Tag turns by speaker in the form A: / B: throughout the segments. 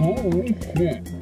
A: Holy shit.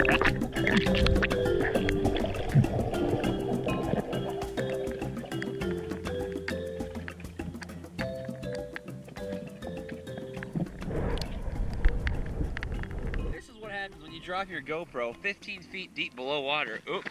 B: This is what happens when you drop your GoPro 15 feet deep below water. Oops.